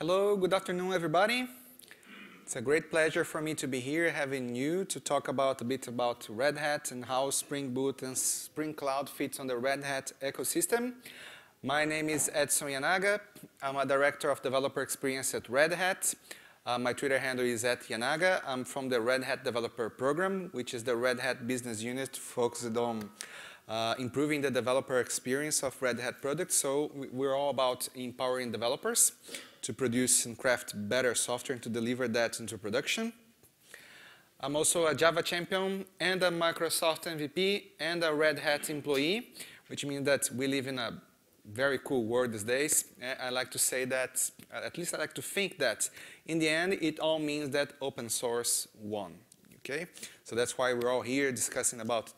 Hello, good afternoon, everybody. It's a great pleasure for me to be here having you to talk about a bit about Red Hat and how Spring Boot and Spring Cloud fits on the Red Hat ecosystem. My name is Edson Yanaga. I'm a director of developer experience at Red Hat. Uh, my Twitter handle is at Yanaga. I'm from the Red Hat Developer Program, which is the Red Hat business unit focused on uh, improving the developer experience of Red Hat products. So we're all about empowering developers to produce and craft better software and to deliver that into production. I'm also a Java champion and a Microsoft MVP and a Red Hat employee, which means that we live in a very cool world these days. I like to say that, at least I like to think that, in the end, it all means that open source won. Okay, so that's why we're all here discussing about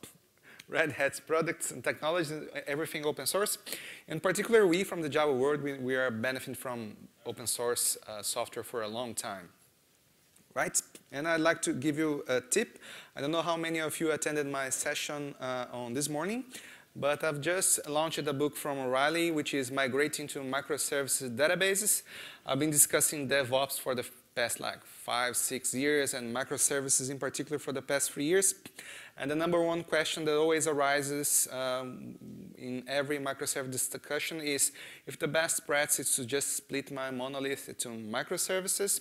Red Hat's products and technologies, everything open source. In particular, we from the Java world, we, we are benefiting from open source uh, software for a long time. Right? And I'd like to give you a tip. I don't know how many of you attended my session uh, on this morning, but I've just launched a book from O'Reilly, which is Migrating to Microservices Databases. I've been discussing DevOps for the past like five, six years, and microservices in particular for the past three years. And the number one question that always arises um, in every microservice discussion is if the best practice is to just split my monolith into microservices,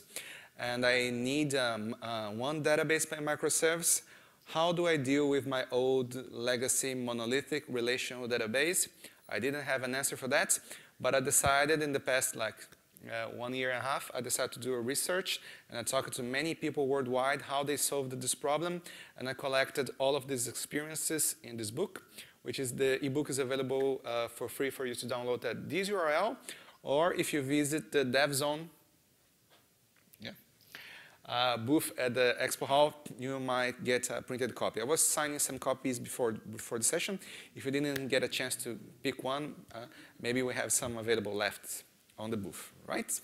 and I need um, uh, one database per microservice, how do I deal with my old legacy monolithic relational database? I didn't have an answer for that, but I decided in the past like uh, one year and a half, I decided to do a research and I talked to many people worldwide how they solved this problem and I collected all of these experiences in this book, which is the ebook is available uh, for free for you to download at this URL or if you visit the DevZone yeah, uh, booth at the Expo Hall, you might get a printed copy. I was signing some copies before, before the session. If you didn't get a chance to pick one, uh, maybe we have some available left on the booth, right?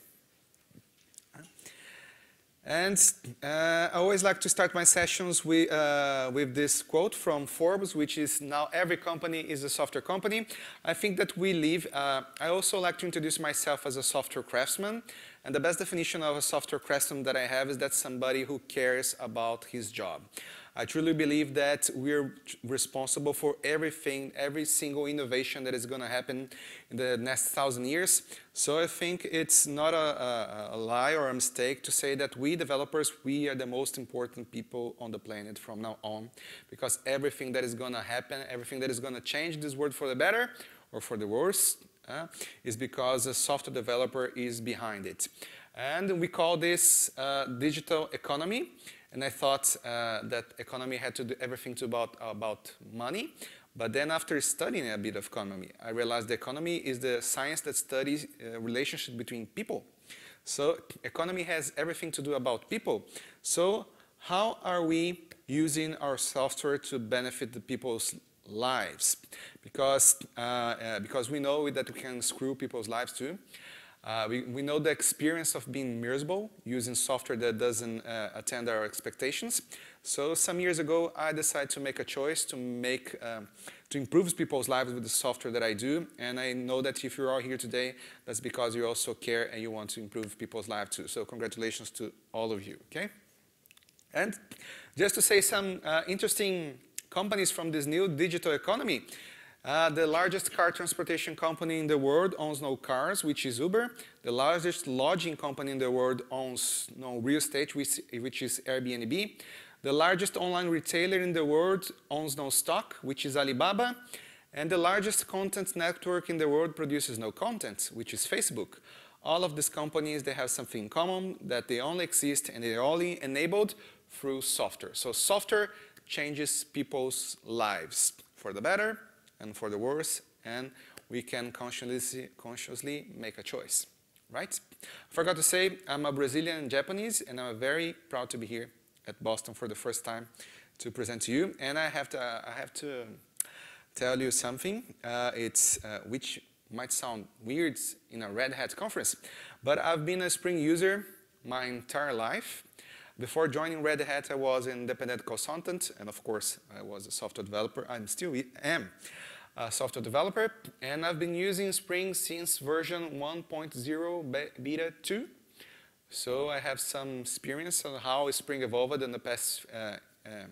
And uh, I always like to start my sessions with, uh, with this quote from Forbes, which is now every company is a software company. I think that we live, uh, I also like to introduce myself as a software craftsman. And the best definition of a software craftsman that I have is that somebody who cares about his job. I truly believe that we're responsible for everything, every single innovation that is going to happen in the next thousand years. So I think it's not a, a, a, lie or a mistake to say that we developers, we are the most important people on the planet from now on, because everything that is going to happen, everything that is going to change this world for the better or for the worse, uh, is because a software developer is behind it. And we call this uh, digital economy. And I thought uh, that economy had to do everything to about, about money. But then after studying a bit of economy, I realized the economy is the science that studies uh, relationship between people. So economy has everything to do about people. So how are we using our software to benefit the people's lives? Because, uh, uh, because we know that we can screw people's lives too. Uh, we, we know the experience of being miserable using software that doesn't uh, attend our expectations. So some years ago, I decided to make a choice to make, um, to improve people's lives with the software that I do. And I know that if you are here today, that's because you also care and you want to improve people's lives too. So congratulations to all of you, okay? And just to say some uh, interesting companies from this new digital economy. Uh, the largest car transportation company in the world owns no cars, which is Uber. The largest lodging company in the world owns no real estate, which, which is Airbnb. The largest online retailer in the world owns no stock, which is Alibaba. And the largest content network in the world produces no content, which is Facebook. All of these companies, they have something in common, that they only exist and they're only enabled through software. So software changes people's lives for the better and for the worse, and we can consciously, consciously make a choice, right? I forgot to say, I'm a Brazilian Japanese, and I'm very proud to be here at Boston for the first time to present to you. And I have to, I have to tell you something, uh, it's, uh, which might sound weird in a Red Hat conference, but I've been a Spring user my entire life. Before joining Red Hat, I was an independent consultant, and of course, I was a software developer. I am still am a software developer, and I've been using Spring since version 1.0 beta 2. So I have some experience on how Spring evolved in the past, uh, uh,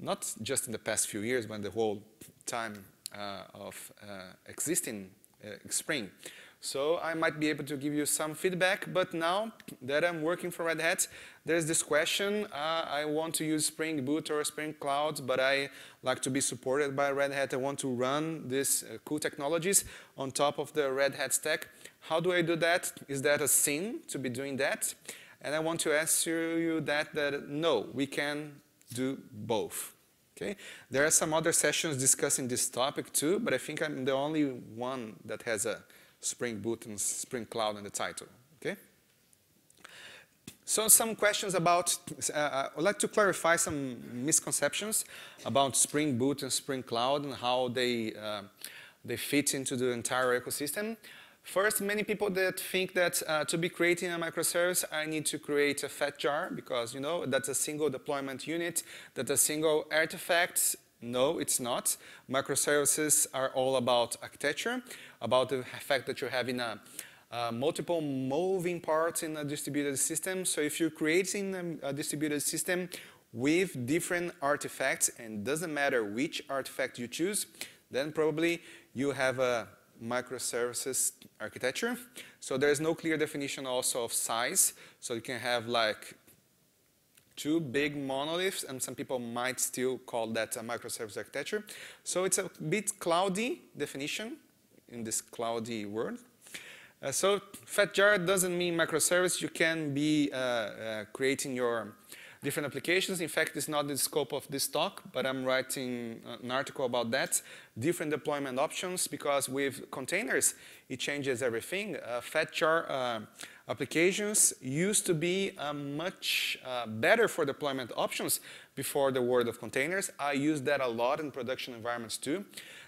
not just in the past few years, but the whole time uh, of uh, existing uh, Spring. So I might be able to give you some feedback, but now that I'm working for Red Hat, there's this question, uh, I want to use Spring Boot or Spring Cloud, but I like to be supported by Red Hat. I want to run these uh, cool technologies on top of the Red Hat stack. How do I do that? Is that a sin to be doing that? And I want to answer you that, that no, we can do both. Okay? There are some other sessions discussing this topic too, but I think I'm the only one that has a Spring Boot and Spring Cloud in the title. Okay? So some questions about, uh, I'd like to clarify some misconceptions about Spring Boot and Spring Cloud and how they, uh, they fit into the entire ecosystem. First, many people that think that uh, to be creating a microservice, I need to create a fat jar because, you know, that's a single deployment unit, that's a single artifact. No, it's not. Microservices are all about architecture about the fact that you're having a, uh, multiple moving parts in a distributed system. So if you're creating a, a, distributed system with different artifacts, and doesn't matter which artifact you choose, then probably you have a microservices architecture. So there's no clear definition also of size. So you can have like two big monoliths, and some people might still call that a microservice architecture. So it's a bit cloudy definition, in this cloudy world. Uh, so fat jar doesn't mean microservice. You can be uh, uh, creating your different applications. In fact, it's not the scope of this talk, but I'm writing an article about that. Different deployment options, because with containers, it changes everything. Uh, fat jar uh, applications used to be uh, much uh, better for deployment options before the world of containers. I use that a lot in production environments too.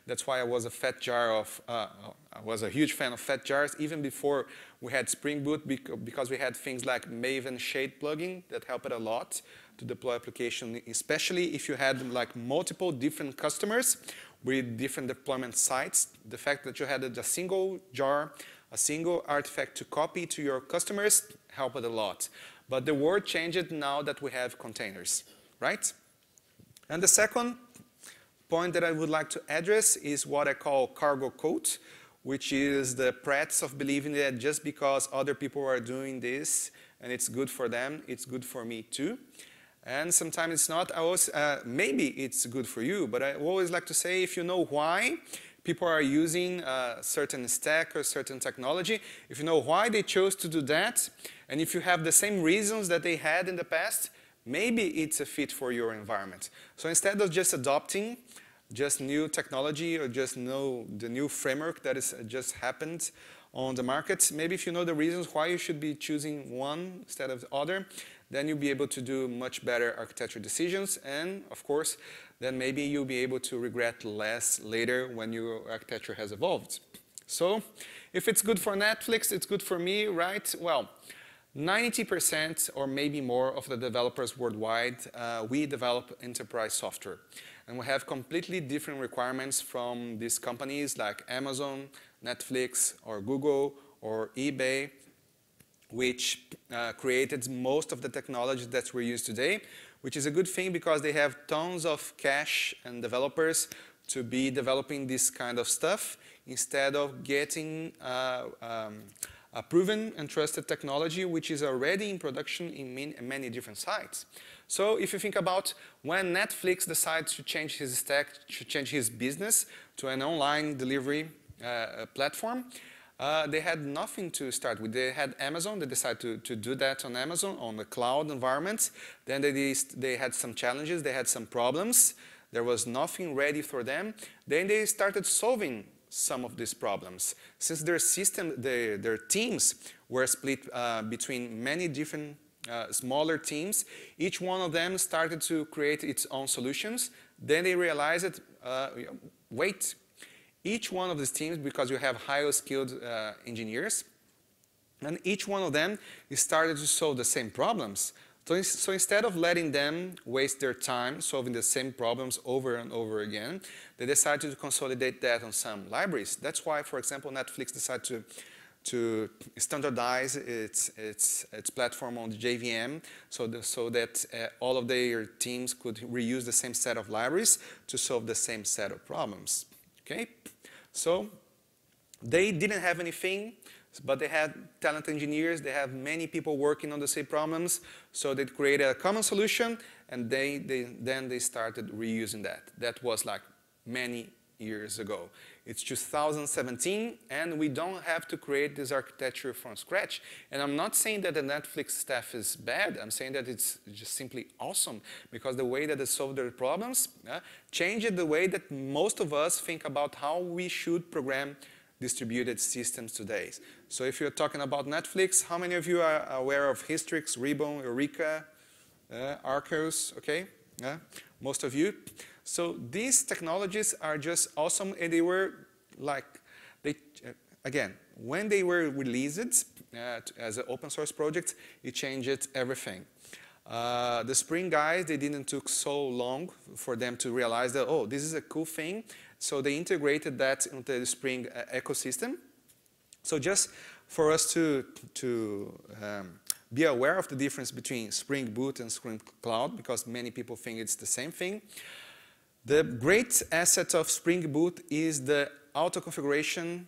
That's why I was a fat jar of, uh, I was a huge fan of fat jars even before we had Spring Boot because we had things like Maven Shade plugin that helped a lot to deploy application, especially if you had like multiple different customers with different deployment sites. The fact that you had a single jar, a single artifact to copy to your customers helped a lot. But the world changed now that we have containers, right? And the second point that I would like to address is what I call cargo cult, which is the practice of believing that just because other people are doing this and it's good for them, it's good for me too. And sometimes it's not. I always, uh, maybe it's good for you, but I always like to say if you know why people are using a certain stack or certain technology, if you know why they chose to do that, and if you have the same reasons that they had in the past, maybe it's a fit for your environment. So instead of just adopting just new technology or just know the new framework that is uh, just happened on the market, maybe if you know the reasons why you should be choosing one instead of the other, then you'll be able to do much better architecture decisions. And of course, then maybe you'll be able to regret less later when your architecture has evolved. So if it's good for Netflix, it's good for me, right? Well, 90% or maybe more of the developers worldwide, uh, we develop enterprise software. And we have completely different requirements from these companies like Amazon, Netflix, or Google, or eBay, which uh, created most of the technology that we use today, which is a good thing because they have tons of cash and developers to be developing this kind of stuff instead of getting uh, um, a proven and trusted technology which is already in production in many, many different sites. So if you think about when Netflix decides to change his stack, to change his business to an online delivery uh, platform, uh, they had nothing to start with. They had Amazon. They decided to, to do that on Amazon, on the cloud environment. Then they, they had some challenges. They had some problems. There was nothing ready for them. Then they started solving some of these problems. Since their system, their, their teams were split uh, between many different uh, smaller teams, each one of them started to create its own solutions. Then they realized, uh, wait, each one of these teams, because you have highly skilled uh, engineers, and each one of them started to solve the same problems. So, so, instead of letting them waste their time solving the same problems over and over again, they decided to consolidate that on some libraries. That's why, for example, Netflix decided to, to standardize its, its, its platform on the JVM so, the, so that uh, all of their teams could reuse the same set of libraries to solve the same set of problems. Okay? So they didn't have anything, but they had talented engineers. They have many people working on the same problems. So they created a common solution, and they, they, then they started reusing that. That was like many years ago. It's 2017, and we don't have to create this architecture from scratch. And I'm not saying that the Netflix staff is bad. I'm saying that it's just simply awesome because the way that they solve their problems uh, changed the way that most of us think about how we should program distributed systems today. So if you're talking about Netflix, how many of you are aware of Hystrix, Ribbon, Eureka, uh, Archaius, okay? Yeah, most of you. So these technologies are just awesome, and they were like, they uh, again, when they were released uh, as an open source project, it changed everything. Uh, the Spring guys, they didn't took so long for them to realize that, oh, this is a cool thing. So they integrated that into the Spring uh, ecosystem. So just for us to, to um, be aware of the difference between Spring Boot and Spring Cloud, because many people think it's the same thing. The great asset of Spring Boot is the auto-configuration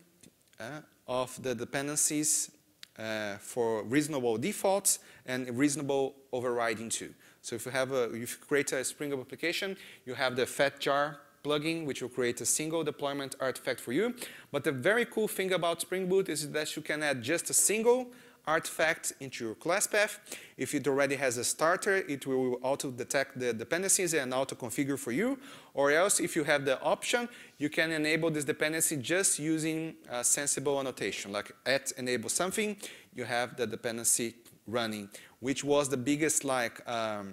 uh, of the dependencies uh, for reasonable defaults and reasonable overriding too. So if you have a, if you create a Spring Boot application, you have the FatJar plugin, which will create a single deployment artifact for you. But the very cool thing about Spring Boot is that you can add just a single artifact into your class path. If it already has a starter, it will auto-detect the dependencies and auto-configure for you. Or else, if you have the option, you can enable this dependency just using a sensible annotation, like at enable something, you have the dependency running, which was the biggest like um,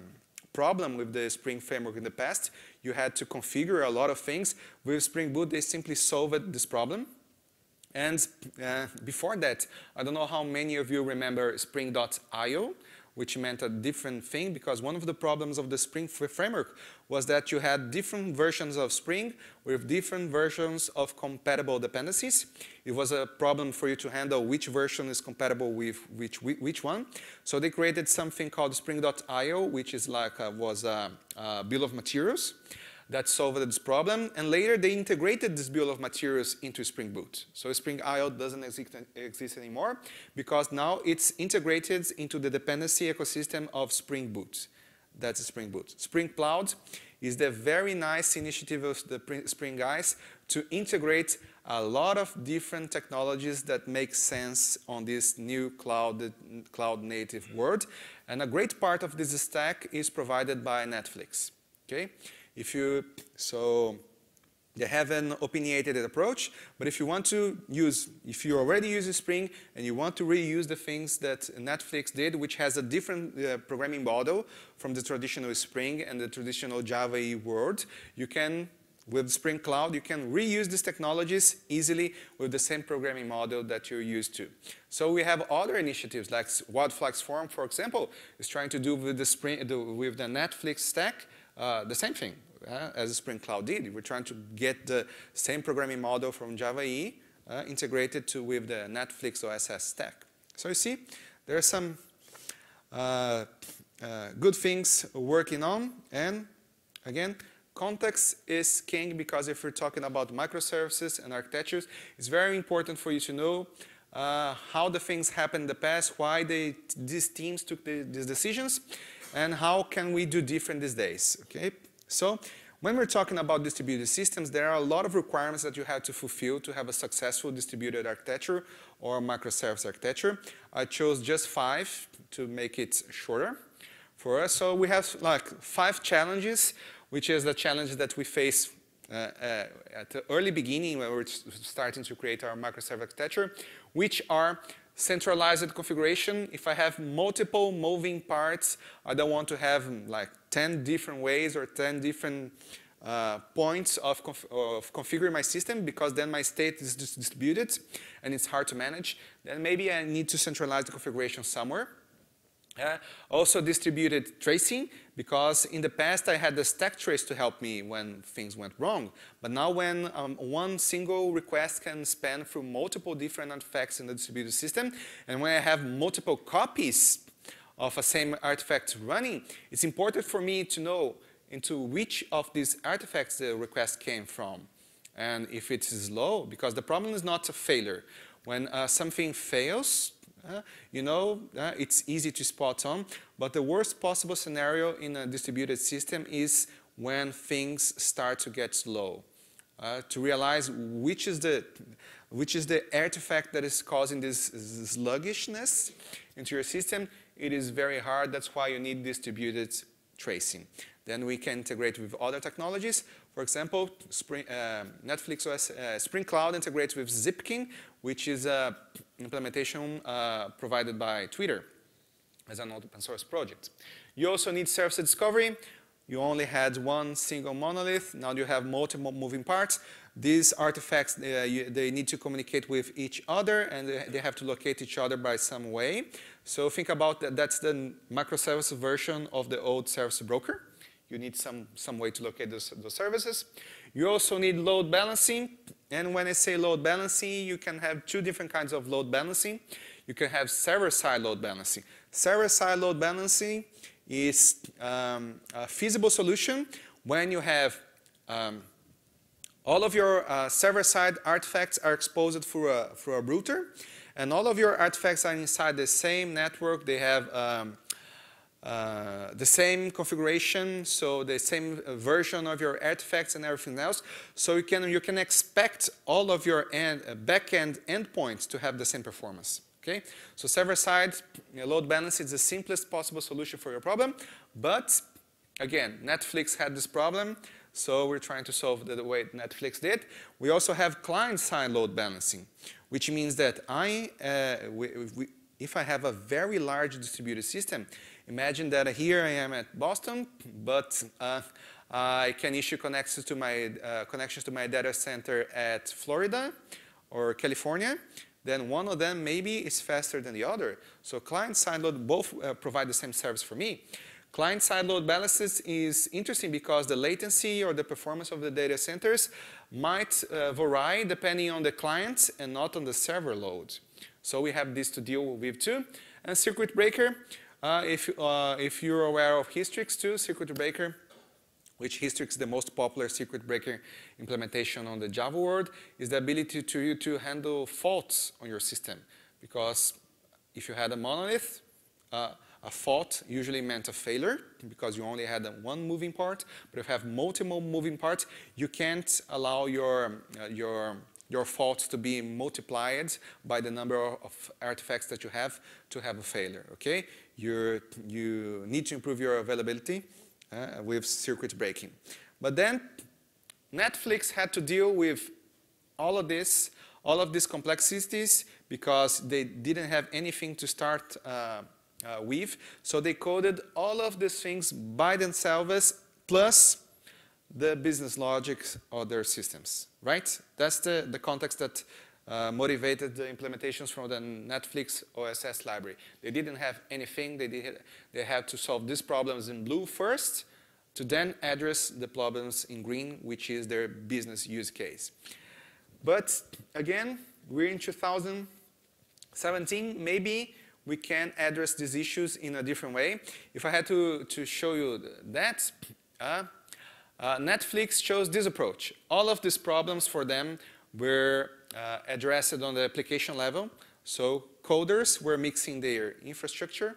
problem with the Spring framework in the past. You had to configure a lot of things. With Spring Boot, they simply solved this problem. And uh, before that, I don't know how many of you remember Spring.io, which meant a different thing because one of the problems of the Spring framework was that you had different versions of Spring with different versions of compatible dependencies. It was a problem for you to handle which version is compatible with which, which one. So they created something called Spring.io, which is like a, was a, a bill of materials that solved this problem. And later they integrated this bill of materials into Spring Boot. So Spring IO doesn't exist, exist anymore because now it's integrated into the dependency ecosystem of Spring Boot. That's Spring Boot. Spring Cloud is the very nice initiative of the Spring guys to integrate a lot of different technologies that make sense on this new cloud, cloud native world. And a great part of this stack is provided by Netflix. Okay? If you, so they have an opinionated approach, but if you want to use, if you already use Spring and you want to reuse the things that Netflix did, which has a different uh, programming model from the traditional Spring and the traditional Java world, you can, with Spring Cloud, you can reuse these technologies easily with the same programming model that you're used to. So we have other initiatives like WildFly Swarm, for example, is trying to do with the, Spring, with the Netflix stack, uh, the same thing uh, as Spring Cloud did. We're trying to get the same programming model from Java EE uh, integrated to with the Netflix OSS stack. So you see, there are some uh, uh, good things working on. And again, context is king because if we're talking about microservices and architectures, it's very important for you to know uh, how the things happened in the past, why they, these teams took the, these decisions, and how can we do different these days, okay? So when we're talking about distributed systems, there are a lot of requirements that you have to fulfill to have a successful distributed architecture or microservice architecture. I chose just five to make it shorter for us. So we have like five challenges, which is the challenge that we face uh, uh, at the early beginning when we're starting to create our microservice architecture, which are centralized configuration. If I have multiple moving parts, I don't want to have like 10 different ways or 10 different uh, points of, conf of, configuring my system because then my state is distributed and it's hard to manage. Then maybe I need to centralize the configuration somewhere. Uh, also distributed tracing, because in the past I had the stack trace to help me when things went wrong. But now when um, one single request can span through multiple different artifacts in the distributed system, and when I have multiple copies of a same artifact running, it's important for me to know into which of these artifacts the request came from. And if it's slow, because the problem is not a failure. When uh, something fails, uh, you know, uh, it's easy to spot on, but the worst possible scenario in a distributed system is when things start to get slow. Uh, to realize which is the which is the artifact that is causing this sluggishness into your system, it is very hard. That's why you need distributed tracing. Then we can integrate with other technologies. For example, Spring, uh, Netflix OS uh, Spring Cloud integrates with Zipkin, which is an implementation uh, provided by Twitter as an open source project. You also need service discovery. You only had one single monolith. Now you have multiple moving parts. These artifacts, uh, you, they need to communicate with each other and they have to locate each other by some way. So think about that. That's the microservice version of the old service broker. You need some, some way to locate those, those services. You also need load balancing. And when I say load balancing, you can have two different kinds of load balancing. You can have server-side load balancing. Server-side load balancing is um, a feasible solution when you have um, all of your uh, server-side artifacts are exposed through a, through a router, and all of your artifacts are inside the same network. They have um, uh, the same configuration, so the same version of your artifacts and everything else. So you can, you can expect all of your end, uh, backend endpoints to have the same performance. Okay? So server-side load balance is the simplest possible solution for your problem. But again, Netflix had this problem, so we're trying to solve it the way Netflix did. We also have client-side load balancing, which means that I, uh, we, we, if I have a very large distributed system, Imagine that here I am at Boston, but uh, I can issue connections to my uh, connections to my data center at Florida or California. Then one of them maybe is faster than the other. So client-side load both uh, provide the same service for me. Client-side load balances is interesting because the latency or the performance of the data centers might uh, vary depending on the client and not on the server load. So we have this to deal with too. And circuit breaker, uh, if, uh, if you're aware of Hystrix too, circuit breaker, which Hystrix is the most popular circuit breaker implementation on the Java world, is the ability to you to handle faults on your system. Because if you had a monolith, uh, a fault usually meant a failure because you only had one moving part. But if you have multiple moving parts, you can't allow your, uh, your, your faults to be multiplied by the number of artifacts that you have to have a failure, okay? you you need to improve your availability uh, with circuit breaking. But then Netflix had to deal with all of this, all of these complexities because they didn't have anything to start uh, uh, with. So they coded all of these things by themselves plus the business logic of their systems, right? That's the, the context that uh, motivated the implementations from the Netflix OSS library. They didn't have anything. They, did, they had to solve these problems in blue first to then address the problems in green, which is their business use case. But again, we're in 2017. Maybe we can address these issues in a different way. If I had to, to show you that, uh, uh, Netflix chose this approach. All of these problems for them were uh, addressed on the application level. So coders were mixing their infrastructure,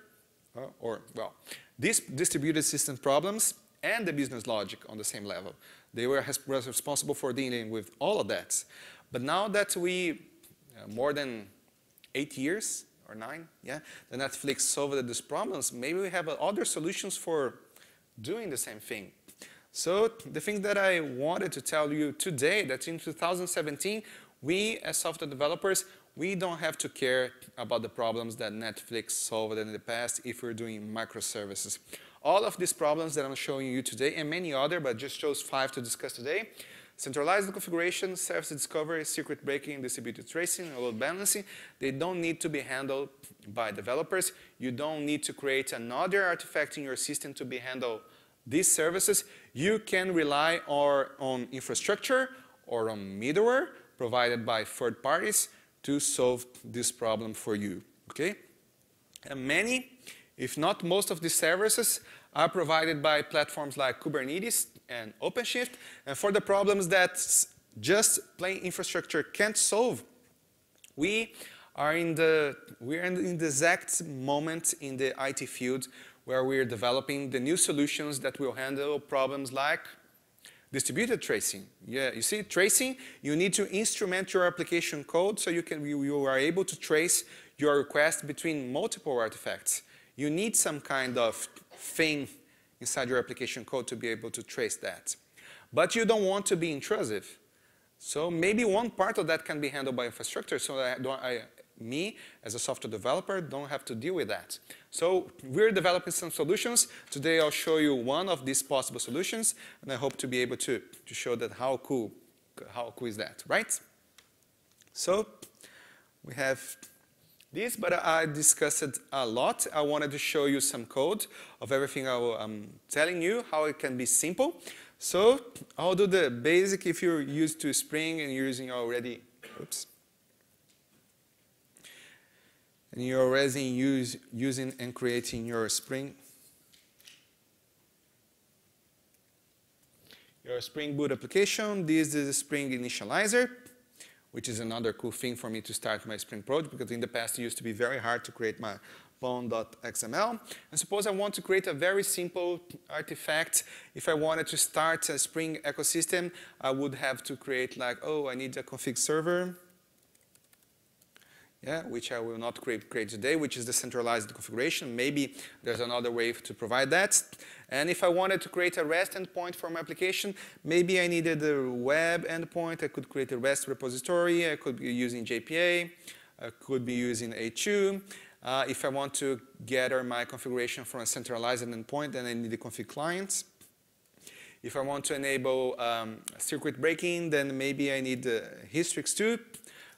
uh, or well, these distributed system problems and the business logic on the same level. They were responsible for dealing with all of that. But now that we, uh, more than eight years or nine, yeah, the Netflix solved these problems, maybe we have other solutions for doing the same thing. So the thing that I wanted to tell you today, that in 2017, we as software developers, we don't have to care about the problems that Netflix solved in the past if we're doing microservices. All of these problems that I'm showing you today, and many other, but just chose five to discuss today, Centralized configuration, service discovery, circuit breaking, distributed tracing, load balancing, they don't need to be handled by developers. You don't need to create another artifact in your system to be handled these services. You can rely or on infrastructure or on middleware provided by third parties to solve this problem for you, okay? And many, if not most of these services are provided by platforms like Kubernetes and OpenShift. And for the problems that just plain infrastructure can't solve, we are in the, we're in the exact moment in the IT field where we're developing the new solutions that will handle problems like distributed tracing. Yeah, you see, tracing, you need to instrument your application code so you, can, you, you are able to trace your request between multiple artifacts. You need some kind of thing inside your application code to be able to trace that. But you don't want to be intrusive. So maybe one part of that can be handled by infrastructure so that I, me, as a software developer, don't have to deal with that. So we're developing some solutions. Today I'll show you one of these possible solutions, and I hope to be able to, to show that how cool, how cool is that, right? So we have this, but I discussed it a lot. I wanted to show you some code of everything I'm telling you, how it can be simple. So I'll do the basic if you're used to Spring and you're using already, oops. And you're already use, using and creating your Spring. Your Spring Boot application, this is a Spring Initializr which is another cool thing for me to start my Spring project because in the past it used to be very hard to create my pom.xml. And suppose I want to create a very simple artifact. If I wanted to start a Spring ecosystem, I would have to create like, oh, I need a config server yeah, which I will not create, create today, which is the centralized configuration. Maybe there's another way to provide that. And if I wanted to create a REST endpoint for my application, maybe I needed a web endpoint. I could create a REST repository. I could be using JPA. I could be using H2. Uh, if I want to gather my configuration from a centralized endpoint, then I need the config clients. If I want to enable um, circuit breaking, then maybe I need uh, Hystrix too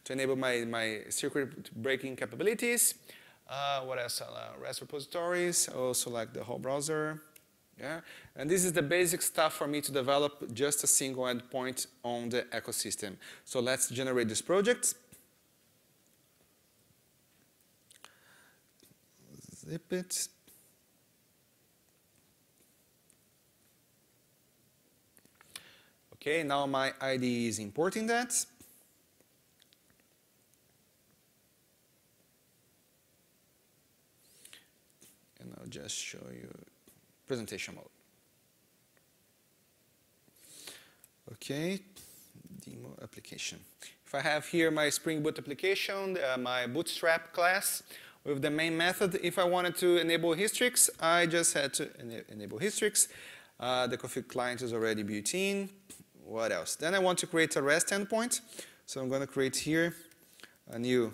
to enable my, my circuit breaking capabilities. Uh, what else? Uh, REST repositories, also like the HAL browser. Yeah, and this is the basic stuff for me to develop just a single endpoint on the ecosystem. So let's generate this project. Zip it. Okay, now my IDE is importing that. Just show you presentation mode. Okay, demo application. If I have here my Spring Boot application, uh, my Bootstrap class with the main method, if I wanted to enable Hystrix, I just had to ena enable Hystrix. Uh, the config client is already built in. What else? Then I want to create a REST endpoint. So I'm going to create here a new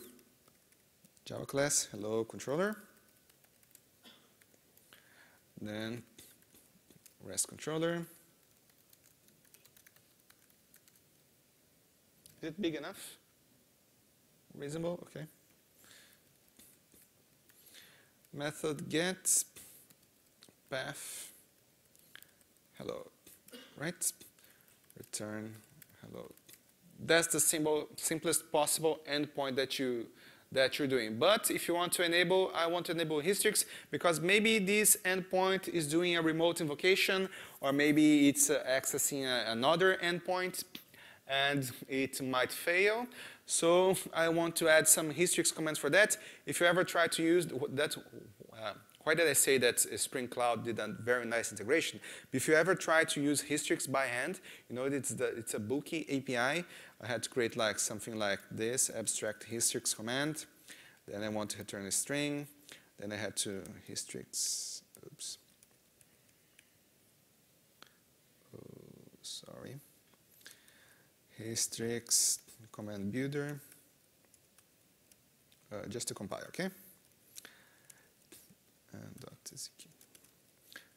Java class, hello controller. Then REST controller. Is it big enough? Reasonable? Okay. Method get path hello, right? Return hello. That's the simple, simplest possible endpoint that you that you're doing. But if you want to enable, I want to enable Hystrix because maybe this endpoint is doing a remote invocation or maybe it's uh, accessing a, another endpoint and it might fail. So I want to add some Hystrix commands for that. If you ever try to use that, uh, why did I say that Spring Cloud did a very nice integration? If you ever try to use Hystrix by hand, you know it's, the, it's a bulky API. I had to create like something like this, abstract Hystrix command. Then I want to return a string. Then I had to Hystrix, oops. Oh, sorry. Hystrix command builder. Uh, just to compile, okay? and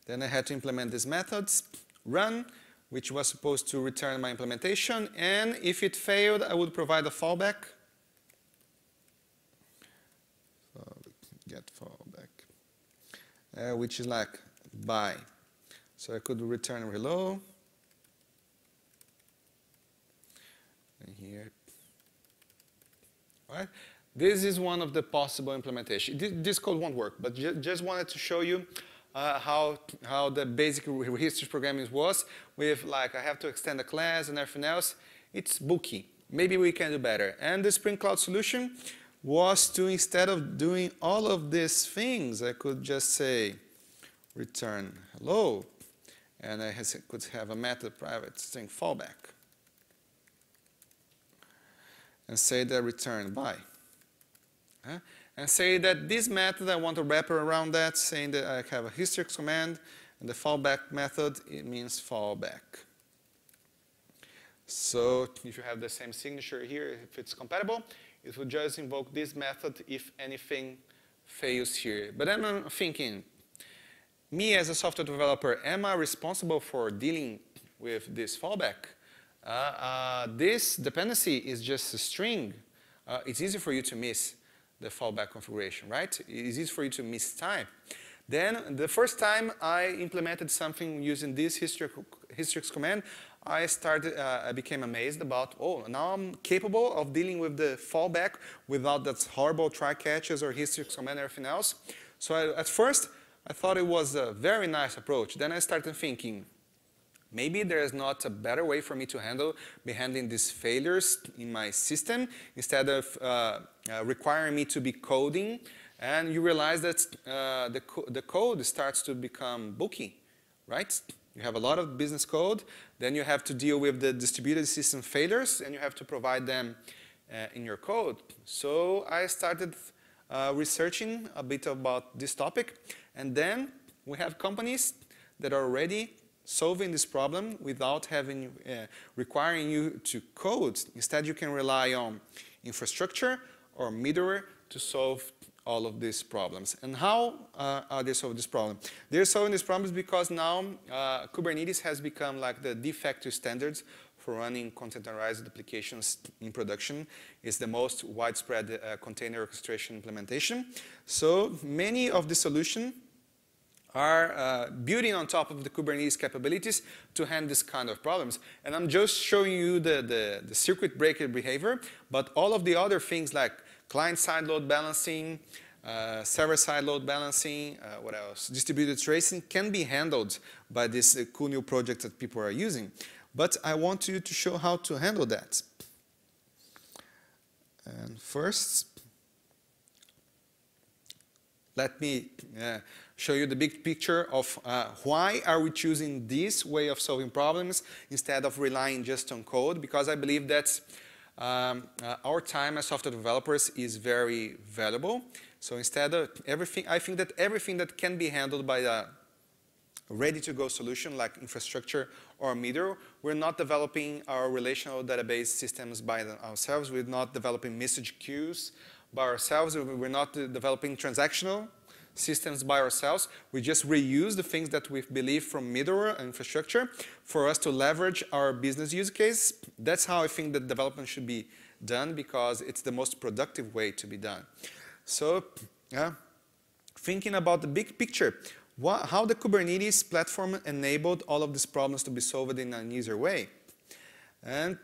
Then I had to implement these methods, run, which was supposed to return my implementation. And if it failed, I would provide a fallback. Get fallback, uh, which is like bye. So I could return hello. And here. All right. This is one of the possible implementations. This code won't work, but just wanted to show you uh, how, how the basic Hystrix programming was with like I have to extend a class and everything else. It's bulky. Maybe we can do better. And the Spring Cloud solution was to, instead of doing all of these things, I could just say return hello. And I could have a method private string fallback. And say that return bye. Huh? And say that this method, I want to wrap around that, saying that I have a hystrix command, and the fallback method, it means fallback. So if you have the same signature here, if it's compatible, it will just invoke this method if anything fails here. But then I'm thinking, me as a software developer, am I responsible for dealing with this fallback? Uh, uh, this dependency is just a string. Uh, it's easy for you to miss the fallback configuration, right? It's easy for you to miss time. Then the first time I implemented something using this hystrix command, I started, uh, I became amazed about, oh, now I'm capable of dealing with the fallback without that horrible try catches or hystrix command and everything else. So I, at first, I thought it was a very nice approach. Then I started thinking, Maybe there is not a better way for me to handle be handling these failures in my system instead of uh, uh, requiring me to be coding. And you realize that uh, the, co the code starts to become bulky, right? You have a lot of business code, then you have to deal with the distributed system failures, and you have to provide them uh, in your code. So I started uh, researching a bit about this topic, and then we have companies that are already solving this problem without having uh, requiring you to code. Instead, you can rely on infrastructure or middleware to solve all of these problems. And how uh, are they solving this problem? They're solving this problem because now uh, Kubernetes has become like the de facto standards for running containerized applications in production. It's the most widespread uh, container orchestration implementation. So many of the solutions are uh, building on top of the Kubernetes capabilities to handle this kind of problems. And I'm just showing you the, the, the circuit breaker behavior, but all of the other things like client-side load balancing, uh, server-side load balancing, uh, what else? Distributed tracing can be handled by this uh, cool new project that people are using. But I want you to show how to handle that. And first, let me show you the big picture of uh, why are we choosing this way of solving problems instead of relying just on code, because I believe that um, uh, our time as software developers is very valuable. So instead of everything, I think that everything that can be handled by a ready-to-go solution like infrastructure or middle, we're not developing our relational database systems by ourselves. We're not developing message queues by ourselves. We're not developing transactional systems by ourselves. We just reuse the things that we believe from middleware infrastructure for us to leverage our business use case. That's how I think that development should be done because it's the most productive way to be done. So, yeah, thinking about the big picture, what, how the Kubernetes platform enabled all of these problems to be solved in an easier way. And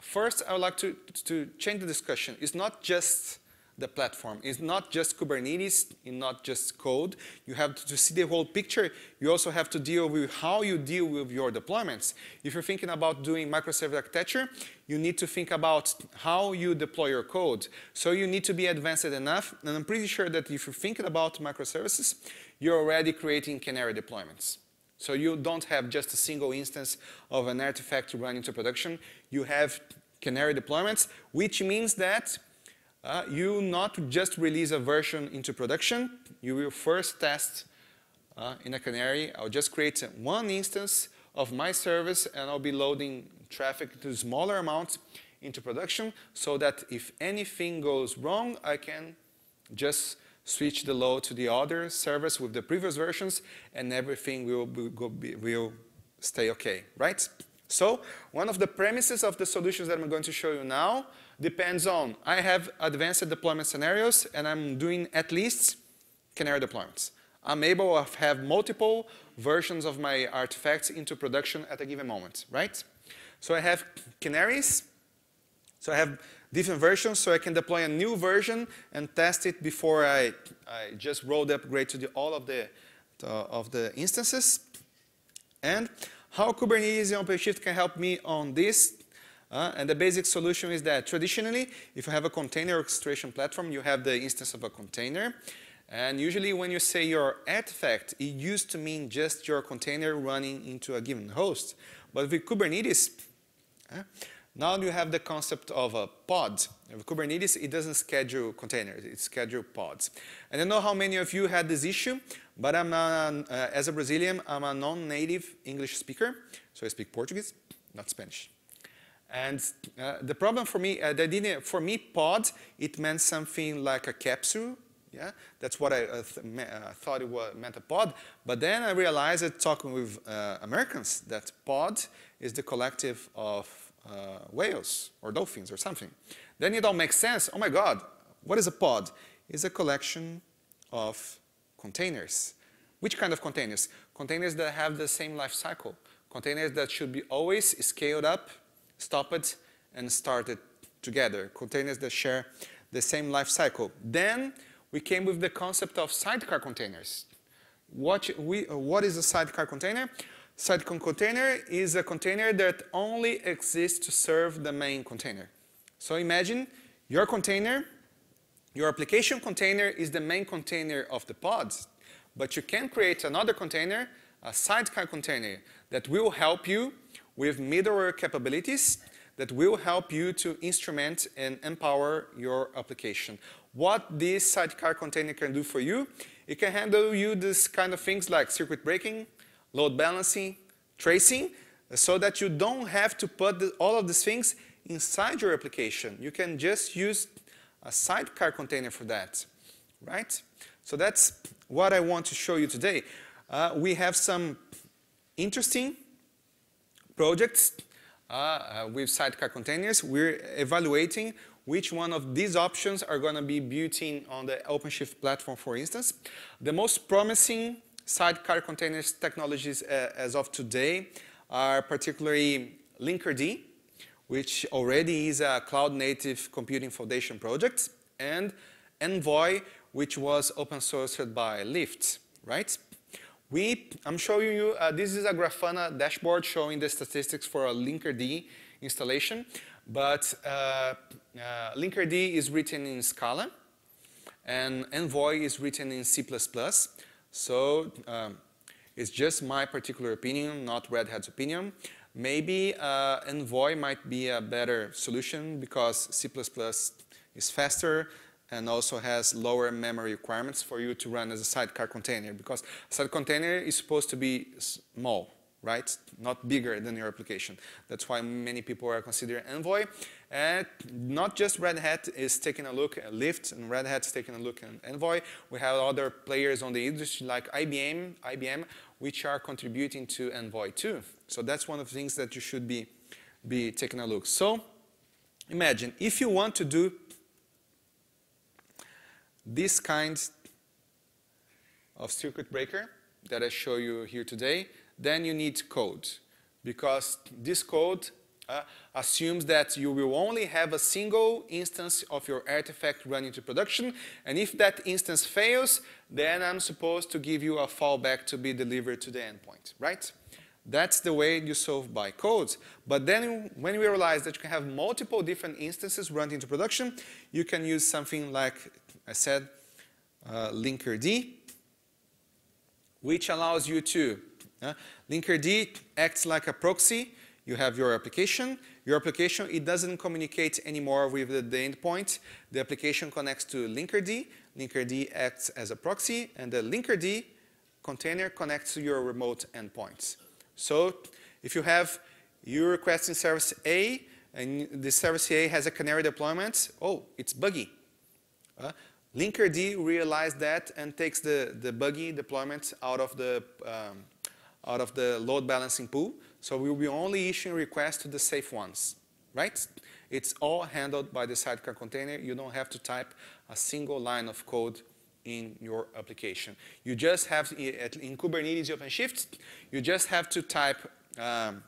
first, I would like to, to change the discussion. It's not just the platform. It's not just Kubernetes, it's not just code. You have to see the whole picture. You also have to deal with how you deal with your deployments. If you're thinking about doing microservice architecture, you need to think about how you deploy your code. So you need to be advanced enough, and I'm pretty sure that if you're thinking about microservices, you're already creating canary deployments. So you don't have just a single instance of an artifact to run into production. You have canary deployments, which means that uh, you not just release a version into production, you will first test uh, in a canary. I'll just create one instance of my service and I'll be loading traffic to smaller amounts into production so that if anything goes wrong, I can just switch the load to the other service with the previous versions and everything will, be, will stay okay, right? So one of the premises of the solutions that I'm going to show you now depends on, I have advanced deployment scenarios and I'm doing at least canary deployments. I'm able to have multiple versions of my artifacts into production at a given moment, right? So I have canaries, so I have different versions, so I can deploy a new version and test it before I, I just roll the upgrade to the, all of the, the, of the instances. And how Kubernetes and OpenShift can help me on this. Uh, and the basic solution is that traditionally, if you have a container orchestration platform, you have the instance of a container. And usually when you say your artifact, it used to mean just your container running into a given host. But with Kubernetes, uh, now you have the concept of a pod. With Kubernetes, it doesn't schedule containers, it schedules pods. And I don't know how many of you had this issue, but I'm a, uh, as a Brazilian, I'm a non-native English speaker, so I speak Portuguese, not Spanish. And uh, the problem for me, uh, didn't, for me, pod, it meant something like a capsule yeah, that's what I uh, th uh, thought it was, meant a pod. But then I realized, that talking with uh, Americans, that pod is the collective of uh, whales or dolphins or something. Then it all makes sense. Oh my God, what is a pod? It's a collection of containers. Which kind of containers? Containers that have the same life cycle. Containers that should be always scaled up, stopped, and start it together. Containers that share the same life cycle. Then we came with the concept of sidecar containers. What, we, what is a sidecar container? Sidecar container is a container that only exists to serve the main container. So imagine your container, your application container is the main container of the pods, but you can create another container, a sidecar container, that will help you with middleware capabilities that will help you to instrument and empower your application. What this sidecar container can do for you, it can handle you this kind of things like circuit breaking, load balancing, tracing, so that you don't have to put the, all of these things inside your application. You can just use a sidecar container for that, right? So that's what I want to show you today. Uh, we have some interesting projects uh, uh, with sidecar containers. We're evaluating which one of these options are going to be built in on the OpenShift platform, for instance. The most promising sidecar containers technologies uh, as of today are particularly Linkerd, which already is a cloud-native computing foundation project, and Envoy, which was open sourced by Lyft, right? We, I'm showing you, uh, this is a Grafana dashboard showing the statistics for a Linkerd installation. But uh, uh, Linkerd is written in Scala, and Envoy is written in C++. So um, it's just my particular opinion, not Red Hat's opinion. Maybe uh, Envoy might be a better solution because C++ is faster and also has lower memory requirements for you to run as a sidecar container because a sidecar container is supposed to be small right? Not bigger than your application. That's why many people are considering Envoy. And not just Red Hat is taking a look at Lyft and Red Hat is taking a look at Envoy. We have other players on the industry like IBM, IBM, which are contributing to Envoy too. So that's one of the things that you should be, be taking a look. So imagine if you want to do this kind of circuit breaker that I show you here today, then you need code because this code uh, assumes that you will only have a single instance of your artifact running to production and if that instance fails then I'm supposed to give you a fallback to be delivered to the endpoint, right? That's the way you solve by codes. But then when we realize that you can have multiple different instances running into production, you can use something like I said, uh, Linkerd, which allows you to uh, Linkerd acts like a proxy. You have your application. Your application, it doesn't communicate anymore with the, the endpoint. The application connects to Linkerd. Linkerd acts as a proxy, and the Linkerd container connects to your remote endpoints. So if you have you requesting service A, and the service A has a canary deployment, oh, it's buggy. Uh, Linkerd realized that and takes the, the buggy deployment out of the um, out of the load balancing pool. So we'll be only issuing requests to the safe ones, right? It's all handled by the sidecar container. You don't have to type a single line of code in your application. You just have, in Kubernetes OpenShift, you just have to type um,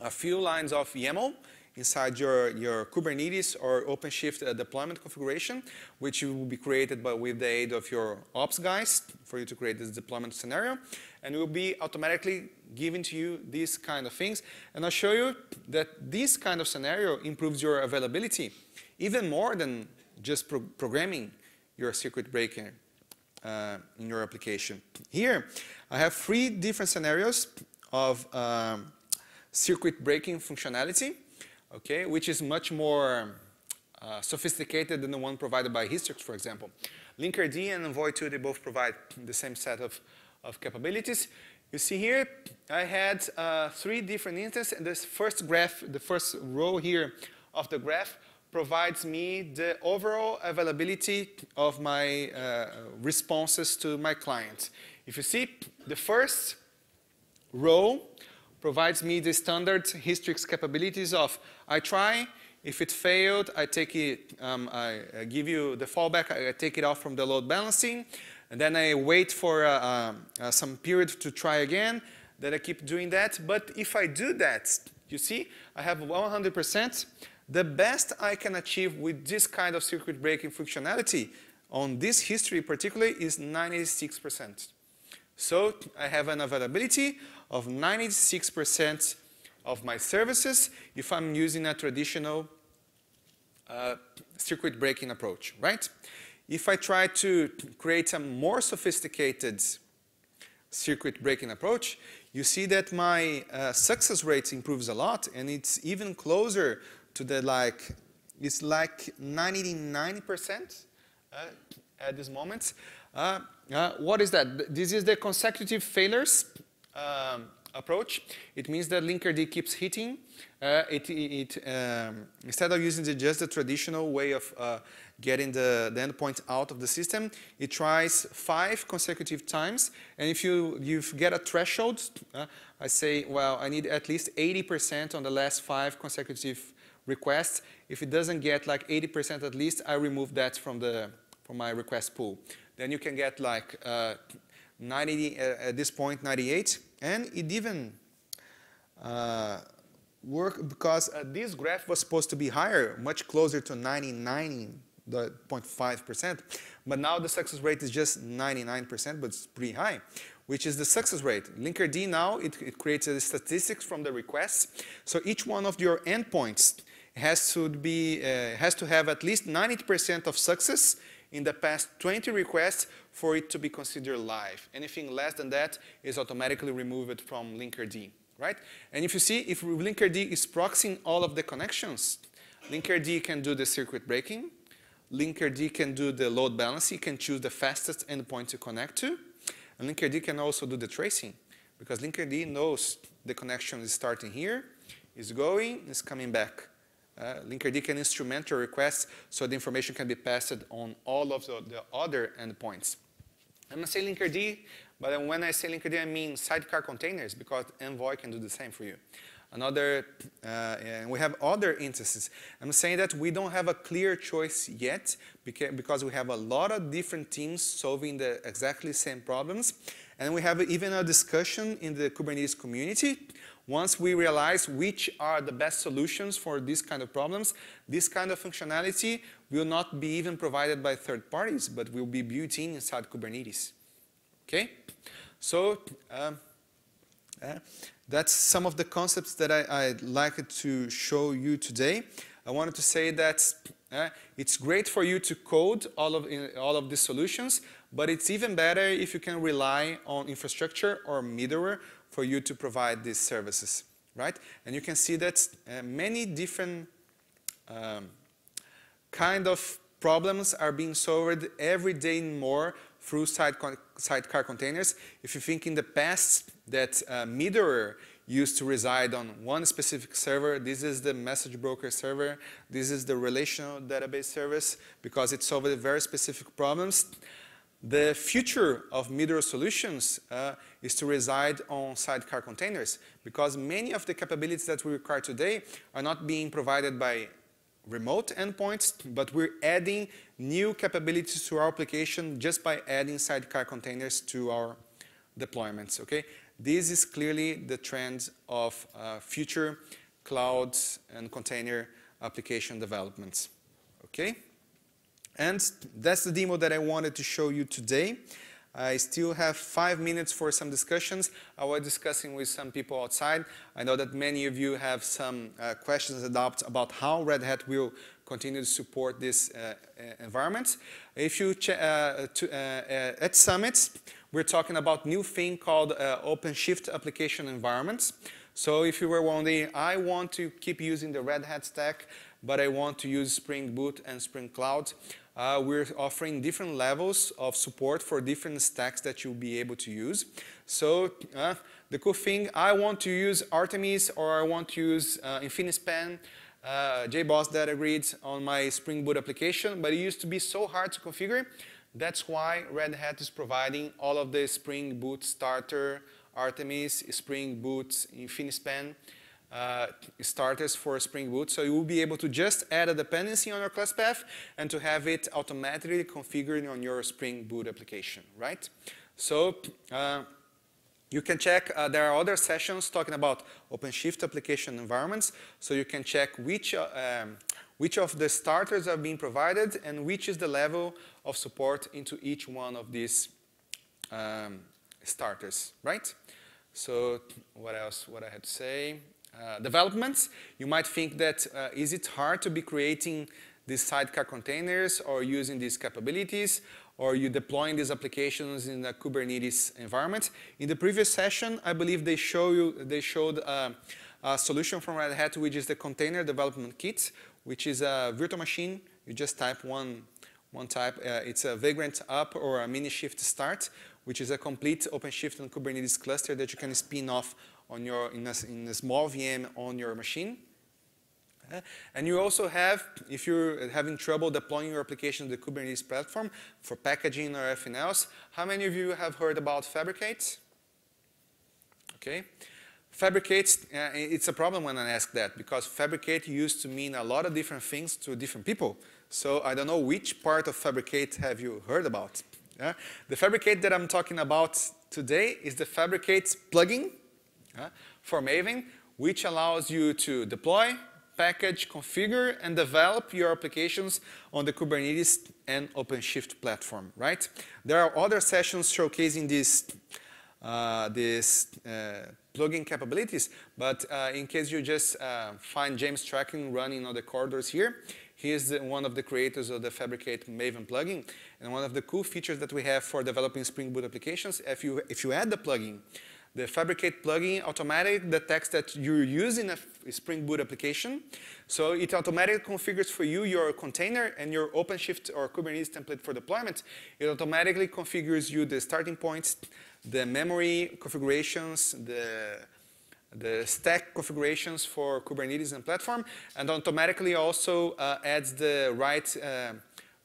a few lines of YAML inside your, your Kubernetes or OpenShift uh, deployment configuration, which will be created by, with the aid of your ops guys for you to create this deployment scenario. And will be automatically giving to you these kind of things. And I'll show you that this kind of scenario improves your availability even more than just pro programming your circuit breaker uh, in your application. Here, I have three different scenarios of um, circuit breaking functionality okay, which is much more uh, sophisticated than the one provided by Hystrix, for example. Linkerd and Envoy 2, they both provide the same set of, of capabilities. You see here, I had uh, three different instances, and this first graph, the first row here of the graph provides me the overall availability of my uh, responses to my clients. If you see, the first row provides me the standard Hystrix capabilities of I try, if it failed, I take it, um, I, I, give you the fallback, I take it off from the load balancing, and then I wait for uh, uh, uh some period to try again, then I keep doing that. But if I do that, you see, I have 100%. The best I can achieve with this kind of circuit breaking functionality on this Hystrix particularly is 96%. So I have an availability of 96% of my services if I'm using a traditional uh, circuit breaking approach, right? If I try to create a more sophisticated circuit breaking approach, you see that my uh, success rate improves a lot and it's even closer to the like, it's like 99% uh, at this moment. Uh, uh, what is that? This is the consecutive failures um, approach. It means that Linkerd keeps hitting. Uh, it, it um, instead of using the, just the traditional way of uh, getting the, the endpoint out of the system, it tries five consecutive times. And if you, you get a threshold, uh, I say, well, I need at least 80% on the last five consecutive requests. If it doesn't get like 80% at least, I remove that from, the, from my request pool. Then you can get like uh, 90, uh, at this point 98 and it even uh, worked because uh, this graph was supposed to be higher, much closer to 99.5%. But now the success rate is just 99%, but it's pretty high, which is the success rate. Linkerd now, it, it creates the statistics from the requests. So each one of your endpoints has to, be, uh, has to have at least 90% of success in the past 20 requests for it to be considered live. Anything less than that is automatically removed from Linkerd, right? And if you see, if Linkerd is proxying all of the connections, Linkerd can do the circuit breaking, Linkerd can do the load balancing, can choose the fastest endpoint to connect to, and Linkerd can also do the tracing, because Linkerd knows the connection is starting here, is going, is coming back. Uh, Linkerd can instrument your requests so the information can be passed on all of the, the other endpoints. I'm going to say Linkerd, but when I say Linkerd, I mean sidecar containers because Envoy can do the same for you. Another, uh, and we have other instances. I'm saying that we don't have a clear choice yet because we have a lot of different teams solving the exactly same problems. And we have even a discussion in the Kubernetes community once we realize which are the best solutions for these kind of problems, this kind of functionality will not be even provided by third parties, but will be built in inside Kubernetes. Okay? So, um, uh, that's some of the concepts that I, would like to show you today. I wanted to say that uh, it's great for you to code all of, all of these solutions, but it's even better if you can rely on infrastructure or middleware for you to provide these services, right? And you can see that uh, many different um, kind of problems are being solved every day more through sidecar containers. If you think in the past that uh, middleware used to reside on one specific server, this is the message broker server, this is the relational database service, because it solved very specific problems. The future of middleware solutions uh, is to reside on sidecar containers because many of the capabilities that we require today are not being provided by remote endpoints, but we're adding new capabilities to our application just by adding sidecar containers to our deployments, okay? This is clearly the trend of uh, future clouds and container application developments, okay? And that's the demo that I wanted to show you today. I still have five minutes for some discussions. I was discussing with some people outside. I know that many of you have some uh, questions about, about how Red Hat will continue to support this uh, uh environment. If you uh, to, uh, uh, at Summit, we're talking about new thing called OpenShift application environments. So if you were wondering, I want to keep using the Red Hat stack, but I want to use Spring Boot and Spring Cloud uh, we're offering different levels of support for different stacks that you'll be able to use. So uh, the cool thing, I want to use Artemis or I want to use uh, Infinispan, uh, JBoss data grids on my Spring Boot application, but it used to be so hard to configure. That's why Red Hat is providing all of the Spring Boot starter, Artemis, Spring Boot, Infinispan, uh, starters for Spring Boot. So you will be able to just add a dependency on your class path and to have it automatically configured on your Spring Boot application, right? So uh, you can check, uh, there are other sessions talking about OpenShift application environments. So you can check which, uh, um, which of the starters are being provided and which is the level of support into each one of these um, starters, right? So what else, what I had to say? Uh, developments, you might think that uh, is it hard to be creating these sidecar containers or using these capabilities or you deploying these applications in a Kubernetes environment. In the previous session, I believe they show you they showed uh, a solution from Red Hat, which is the Container Development Kit, which is a virtual machine. You just type one one type. Uh, it's a Vagrant up or a Minishift start, which is a complete OpenShift and Kubernetes cluster that you can spin off on your, in, a, in a small VM on your machine. Uh, and you also have, if you're having trouble deploying your application to the Kubernetes platform for packaging or anything else, how many of you have heard about fabric8? Okay. fabric8, uh, it's a problem when I ask that because fabric8 used to mean a lot of different things to different people. So I don't know which part of fabric8 have you heard about. Yeah? The fabric8 that I'm talking about today is the fabric8 plugin for Maven, which allows you to deploy, package, configure, and develop your applications on the Kubernetes and OpenShift platform, right? There are other sessions showcasing this, uh, this uh, plugin capabilities, but uh, in case you just uh, find James Strachan running on the corridors here, he is the, one of the creators of the fabric8 Maven plugin. And one of the cool features that we have for developing Spring Boot applications, if you, if you add the plugin, the fabric8 plugin automatically detects that you're using a Spring Boot application. So it automatically configures for you your container and your OpenShift or Kubernetes template for deployment. It automatically configures you the starting points, the memory configurations, the, the stack configurations for Kubernetes and platform, and automatically also uh, adds the right uh,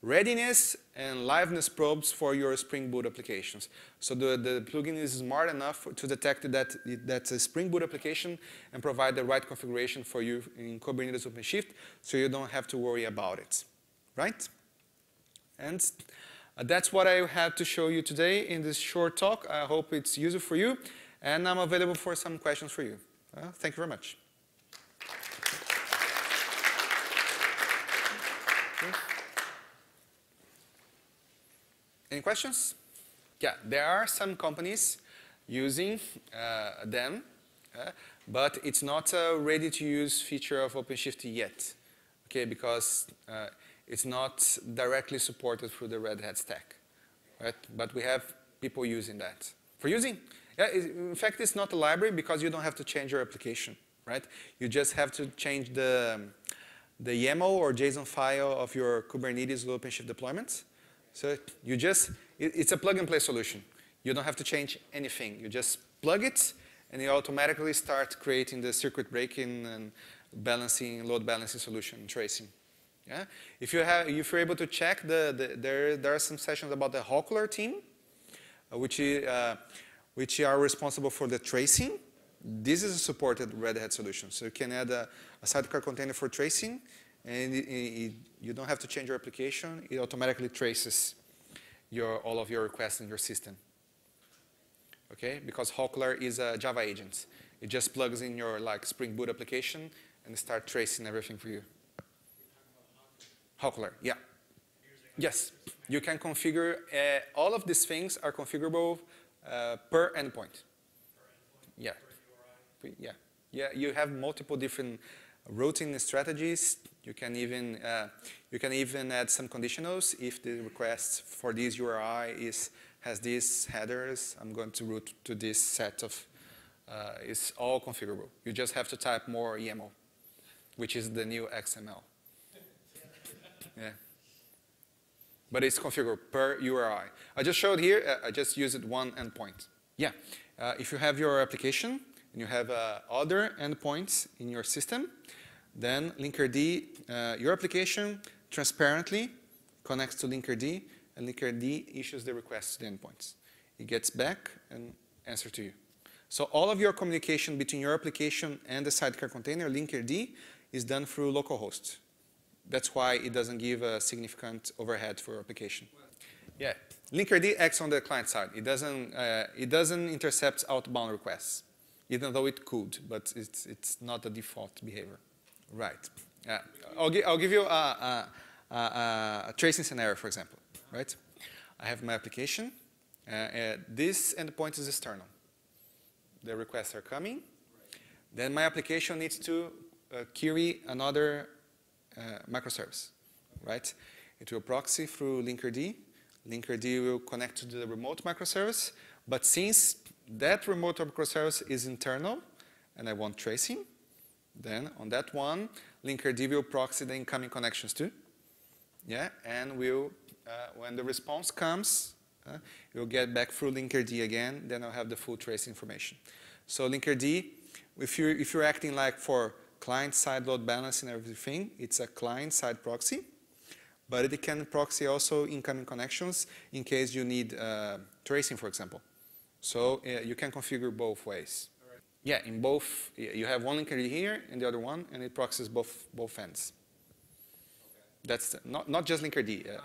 readiness and liveness probes for your Spring Boot applications. So the, the plugin is smart enough to detect that that's a Spring Boot application and provide the right configuration for you in Kubernetes OpenShift so you don't have to worry about it, right? And uh, that's what I had to show you today in this short talk. I hope it's useful for you, and I'm available for some questions for you. Uh, thank you very much. Any questions? Yeah, there are some companies using uh, them, uh, but it's not a ready-to-use feature of OpenShift yet, okay, because uh, it's not directly supported through the Red Hat stack, right? But we have people using that. For using, yeah, in fact, it's not a library because you don't have to change your application, right? You just have to change the, the YAML or JSON file of your Kubernetes OpenShift deployments, so you just, it's a plug and play solution. You don't have to change anything. You just plug it and you automatically start creating the circuit breaking and balancing, load balancing solution, tracing. Yeah? If, you have, if you're able to check, the, the, there, there are some sessions about the Hawkular team, uh, which, uh, which are responsible for the tracing. This is a supported Red Hat solution. So you can add a, a sidecar container for tracing, and it, it, you don't have to change your application. It automatically traces your, all of your requests in your system. Okay, because Hawkular is a Java agent. It just plugs in your like Spring Boot application and start tracing everything for you. Hawkular, yeah. Yes, you can configure, uh, all of these things are configurable uh, per endpoint. Yeah, yeah, yeah. You have multiple different routing strategies. You can even uh, you can even add some conditionals if the request for this URI is has these headers. I'm going to route to this set of. Uh, it's all configurable. You just have to type more YAML, which is the new XML. Yeah. But it's configured per URI. I just showed here, uh, I just used one endpoint. Yeah, uh, if you have your application and you have uh, other endpoints in your system, then Linkerd, uh, your application transparently connects to Linkerd, and Linkerd issues the request to the endpoints. It gets back and answer to you. So all of your communication between your application and the sidecar container, Linkerd, is done through localhost. That's why it doesn't give a significant overhead for your application. Yeah, Linkerd acts on the client side. It doesn't, uh, it doesn't intercept outbound requests, even though it could, but it's, it's not a default behavior. Right. Yeah. I'll, gi I'll give you a, a, a, a, tracing scenario, for example. Right. I have my application. Uh, uh, this endpoint is external. The requests are coming. Then my application needs to uh, query another uh, microservice, right? It will proxy through Linkerd. Linkerd will connect to the remote microservice. But since that remote microservice is internal and I want tracing, then on that one, Linkerd will proxy the incoming connections too. Yeah, and will, uh, when the response comes, uh, you'll get back through Linkerd D again, then I'll have the full trace information. So Linkerd, if you're, if you're acting like for client-side load balancing everything. It's a client-side proxy, but it can proxy also incoming connections in case you need uh, tracing, for example. So uh, you can configure both ways. Right. Yeah, in both, you have one Linkerd here and the other one, and it proxies both, both ends. Okay. That's not, not just Linkerd. Uh, uh,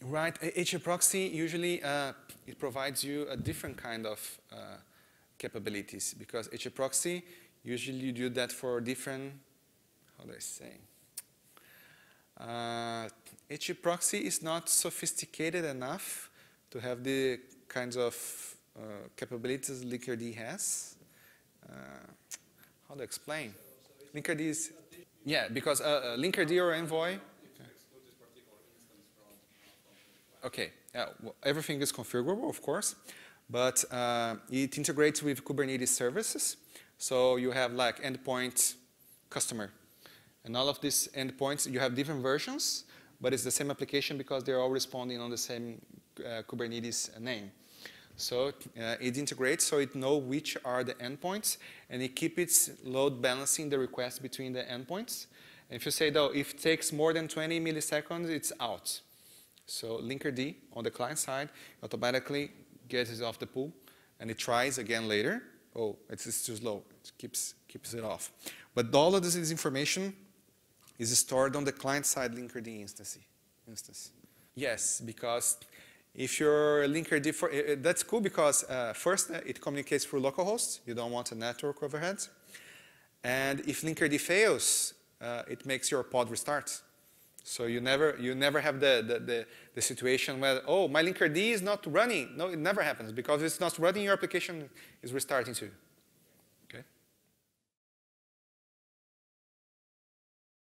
right, HA proxy usually uh, it provides you a different kind of uh, capabilities because HA proxy Usually you do that for different, how do I say? Uh, HA proxy is not sophisticated enough to have the kinds of capabilities Linkerd has. Uh, how to explain? Linkerd is, yeah, because uh, uh Linkerd or Envoy. Okay, yeah, well, everything is configurable, of course, but uh, it integrates with Kubernetes services. So you have like endpoint customer. And all of these endpoints, you have different versions, but it's the same application because they're all responding on the same uh, Kubernetes name. So uh, it integrates so it knows which are the endpoints and it keeps its load balancing the request between the endpoints. If you say though, if it takes more than 20 milliseconds, it's out. So Linkerd on the client side automatically gets it off the pool and it tries again later oh, it's, it's too slow. It keeps, keeps it off. But all of this information is stored on the client-side Linkerd instance. Yes, because if your Linkerd, for, uh, that's cool because uh, first uh, it communicates through localhost. You don't want a network overhead. And if Linkerd fails, uh, it makes your pod restart. So you never, you never have the, the, the, the, situation where, oh, my Linkerd is not running. No, it never happens because it's not running, your application is restarting too.